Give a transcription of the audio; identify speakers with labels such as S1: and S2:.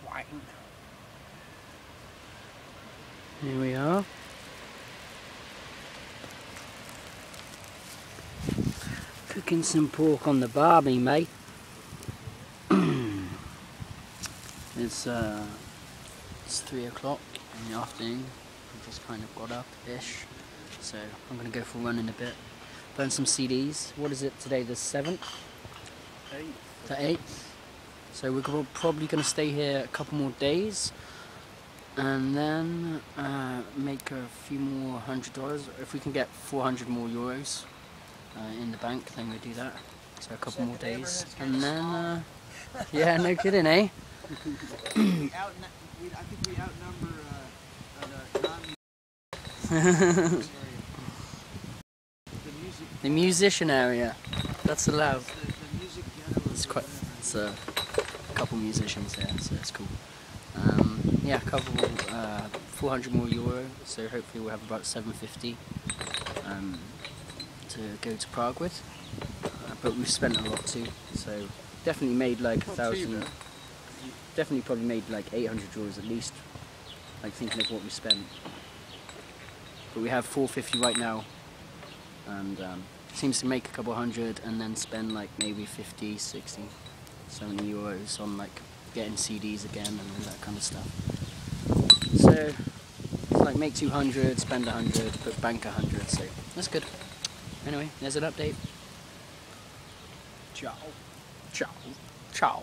S1: swine. We are. Cooking some pork on the barbie, mate. it's uh, it's three o'clock in the afternoon. I just kind of got up ish, so I'm gonna go for a run in a bit. Burn some CDs. What is it today? The seventh.
S2: Eight.
S1: The eighth. So we're probably gonna stay here a couple more days, and then uh, make a few more hundred dollars. If we can get 400 more euros uh, in the bank, then we do that. So a couple more days, and then uh, yeah, no kidding, eh?
S2: we out, we, I think we outnumber uh, uh, non the
S1: musician area. That's allowed.
S2: The, the music ghetto
S1: It's quite. It's a couple musicians there, so that's cool. Um, yeah, a couple. Uh, 400 more euro. So hopefully we'll have about 750 um, to go to Prague with. Uh, but we've spent a lot too. So definitely made like a thousand. Definitely probably made like 800 euros at least. Like thinking of what we spent. But we have 450 right now, and um, seems to make a couple hundred and then spend like maybe 50, 60, 70 euros on like getting CDs again and all that kind of stuff. So it's like make 200, spend 100, but bank 100. So that's good. Anyway, there's an update. Ciao. Ciao. Ciao.